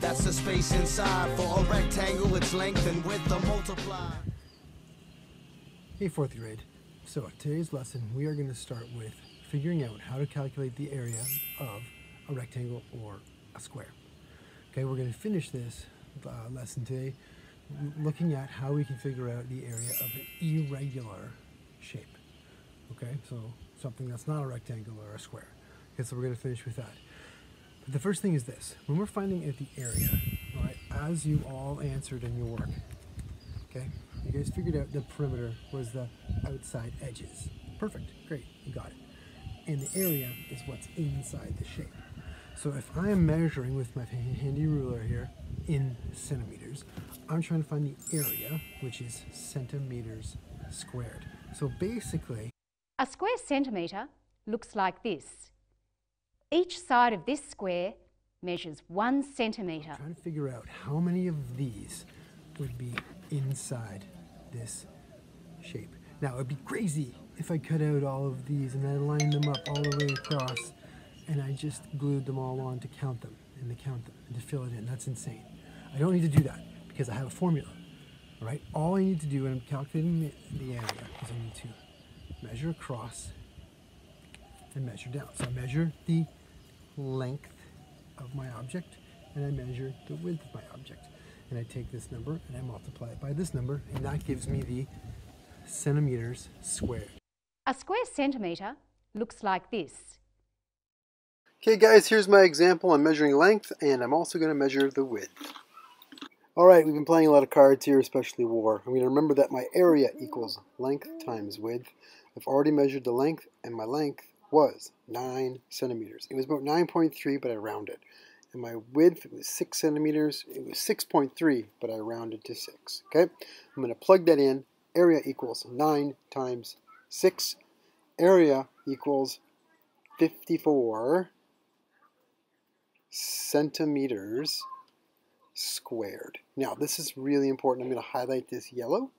That's the space inside. For a rectangle, its length and width are multiplied. Hey, fourth grade. So today's lesson, we are going to start with figuring out how to calculate the area of a rectangle or a square. Okay, we're going to finish this uh, lesson today looking at how we can figure out the area of an irregular shape. Okay, so something that's not a rectangle or a square. Okay, so we're going to finish with that. The first thing is this. When we're finding out the area, all right, as you all answered in your work, okay, you guys figured out the perimeter was the outside edges. Perfect, great, you got it. And the area is what's inside the shape. So if I am measuring with my handy ruler here in centimeters, I'm trying to find the area, which is centimeters squared. So basically, a square centimetre looks like this. Each side of this square measures one centimetre. I'm trying to figure out how many of these would be inside this shape. Now, it'd be crazy if I cut out all of these and I lined them up all the way across and I just glued them all on to count them and to count them and to fill it in. That's insane. I don't need to do that because I have a formula. All right, all I need to do when I'm calculating the, the area is I need to measure across and measure down. So I measure the length of my object and I measure the width of my object. And I take this number and I multiply it by this number and that gives me the centimeters squared. A square centimetre looks like this. Okay guys, here's my example. I'm measuring length and I'm also going to measure the width. Alright, we've been playing a lot of cards here, especially war. I'm going to remember that my area equals length times width. I've already measured the length and my length was 9 centimeters. It was about 9.3 but I rounded. And my width was 6 centimeters. It was 6.3 but I rounded to 6. Okay, I'm going to plug that in. Area equals 9 times 6. Area equals 54 centimeters squared. Now this is really important. I'm going to highlight this yellow.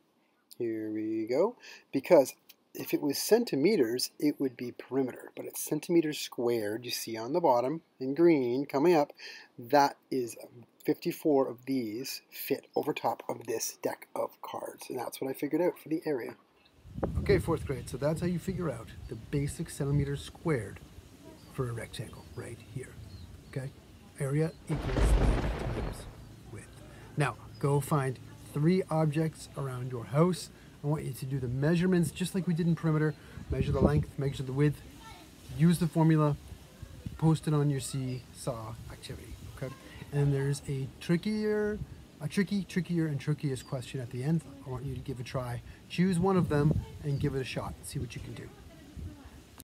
Here we go. Because if it was centimeters, it would be perimeter. But it's centimeters squared. You see on the bottom in green coming up. That is 54 of these fit over top of this deck of cards. And that's what I figured out for the area. Okay, fourth grade. So that's how you figure out the basic centimeters squared for a rectangle right here. Okay? Area equals length times width. Now, go find three objects around your house. I want you to do the measurements just like we did in perimeter. Measure the length, measure the width, use the formula, post it on your seesaw activity, okay? And there's a trickier, a tricky, trickier, and trickiest question at the end. I want you to give a try. Choose one of them and give it a shot. See what you can do.